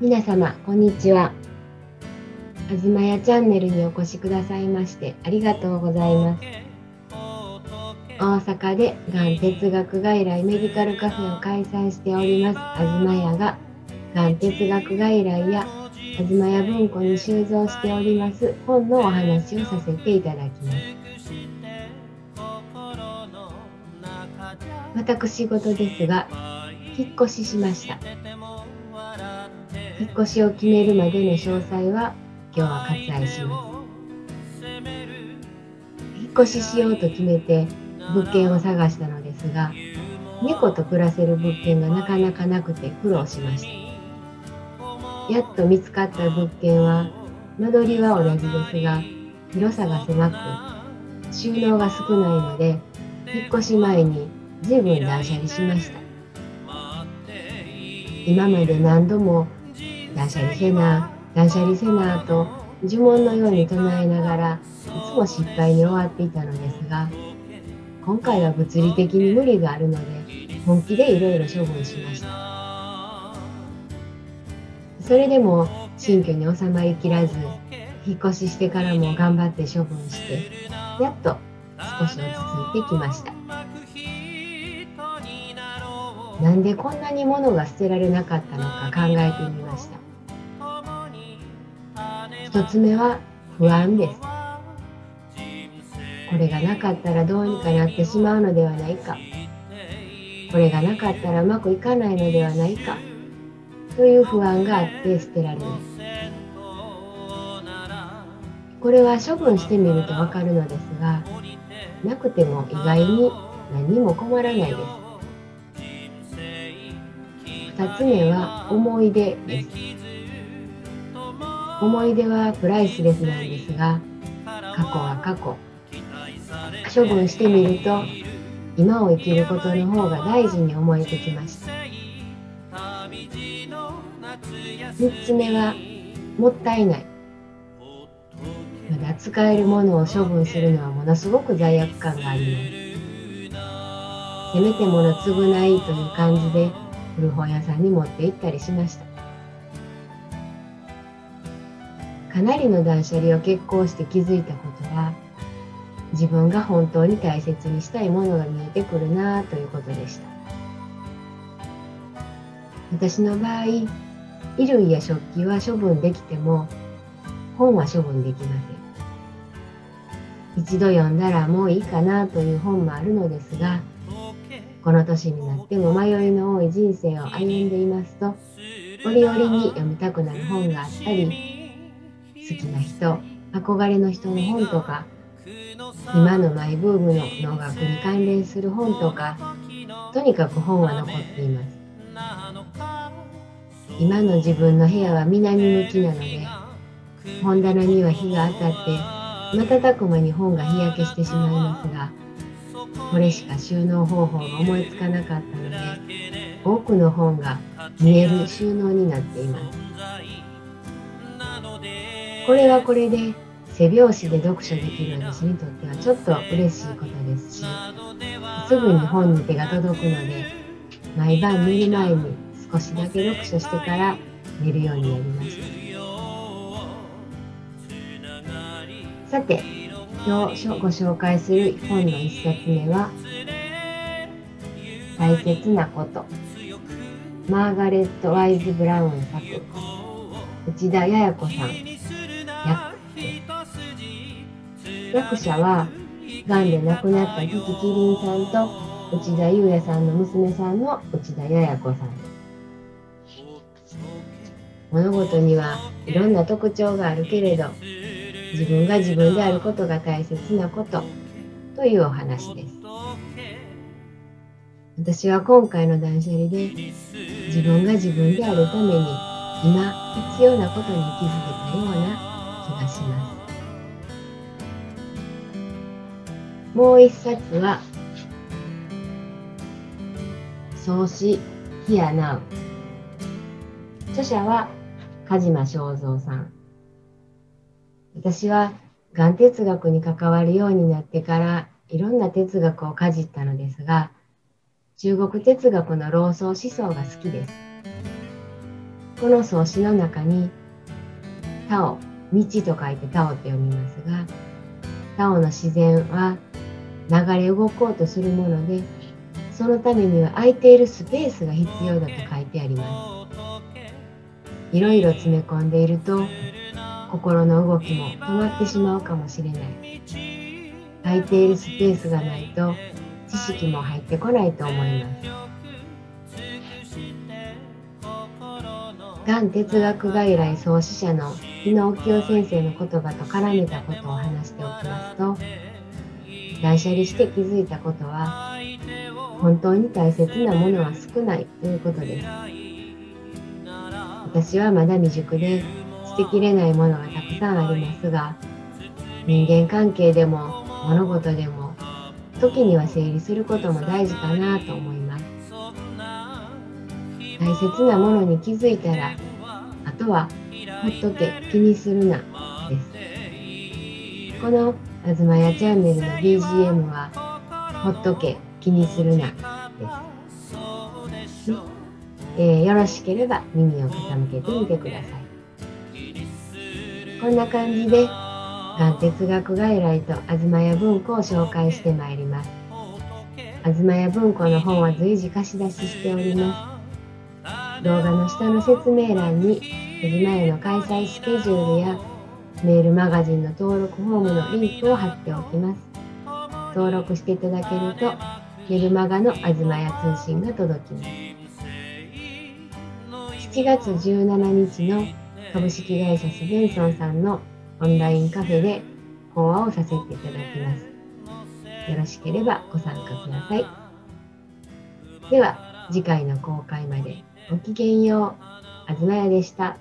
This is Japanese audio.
皆様こんにちは。あずまやチャンネルにお越しくださいましてありがとうございます。大阪でがん哲学外来メディカルカフェを開催しておりますあずまやががん哲学外来やあずまや文庫に収蔵しております本のお話をさせていただきます。私事ですが引っ越ししました。引っ越しを決めるまでの詳細は今日は割愛します。引っ越ししようと決めて物件を探したのですが猫と暮らせる物件がなかなかなくて苦労しました。やっと見つかった物件は間取りは同じですが広さが狭く収納が少ないので引っ越し前に随分断捨離しました。今まで何度も断捨離せな断捨離せなと呪文のように唱えながらいつも失敗に終わっていたのですが今回は物理的に無理があるので本気でいろいろ処分しました。それでも新居に収まりきらず引っ越ししてからも頑張って処分してやっと少し落ち着いてきました。なんでこんなに物が捨てられなかったのか考えてみました。一つ目は不安です。これがなかったらどうにかなってしまうのではないか。これがなかったらうまくいかないのではないか。という不安があって捨てられない。これは処分してみるとわかるのですがなくても意外に何も困らないです。2つ目は思い出です。思い出はプライスレスなんですが過去は過去。処分してみると今を生きることの方が大事に思えてきました。3つ目はもったいない。まだ使えるものを処分するのはものすごく罪悪感があります。せめてもの償いという感じで古本屋さんに持って行ったりしました。かなりの断捨離を決行して気づいたことは自分が本当に大切にしたいものが見えてくるなということでした。私の場合衣類や食器は処分できても本は処分できません。一度読んだらもういいかなという本もあるのですがこの年になっても迷いの多い人生を歩んでいますと折々に読みたくなる本があったり好きな人憧れの人の本とか今のマイブームの能楽に関連する本とかとにかく本は残っています。今の自分の部屋は南向きなので本棚には火が当たって瞬く間に本が日焼けしてしまいますがこれしか収納方法が思いつかなかったので多くの本が見える収納になっています。これはこれで背拍子で読書できる私にとってはちょっと嬉しいことです。しすぐに本に手が届くので毎晩寝る前に少しだけ読書してから寝るようになりました。さて今日ご紹介する本の一冊目は大切なこと。マーガレット・ワイズ・ブラウン作。内田彩子さん。訳役者はがんで亡くなったキキキリンさんと内田裕也さんの娘さんの内田彩子さん。物事にはいろんな特徴があるけれど自分が自分であることが大切なこと。というお話です。私は今回の断捨離で自分が自分であるために今必要なことに気づけたような気がします。もう一冊は創始ヒアナウ著者は梶間正蔵さん。私はがん哲学に関わるようになってからいろんな哲学をかじったのですが中国哲学の老荘思想が好きです。この創始の中に「タオ」「道」と書いて「タオ」と読みますがタオの自然は流れ動こうとするものでそのためには空いているスペースが必要だと書いてありますいろいろ詰め込んでいると心の動きも止まってしまうかもしれない。空いているスペースがないと知識も入ってこないと思います。がん哲学外来創始者の日野沖夫先生の言葉と絡めたことを話しておきますと断捨離して気づいたことは本当に大切なものは少ないということです。私はまだ未熟で捨てきれないものがたくさんありますが人間関係でも物事でも時には整理することも大事かなと思います。大切なものに気づいたらあとはほっとけ気にするなです。このあずまやチャンネルの BGM はほっとけ気にするなです、えー、よろしければ耳を傾けてみてください。こんな感じでが哲学外来とあずまや文庫を紹介してまいりますあずまや文庫の本は随時貸し出ししております動画の下の説明欄に江島屋の開催スケジュールやメールマガジンの登録フォームのリンクを貼っておきます。登録していただけるとメルマガのあずまや通信が届きます。7月17日の株式会社スベンソンさんのオンラインカフェで講話をさせていただきます。よろしければご参加ください。では次回の公開までごきげんよう。あずまやでした。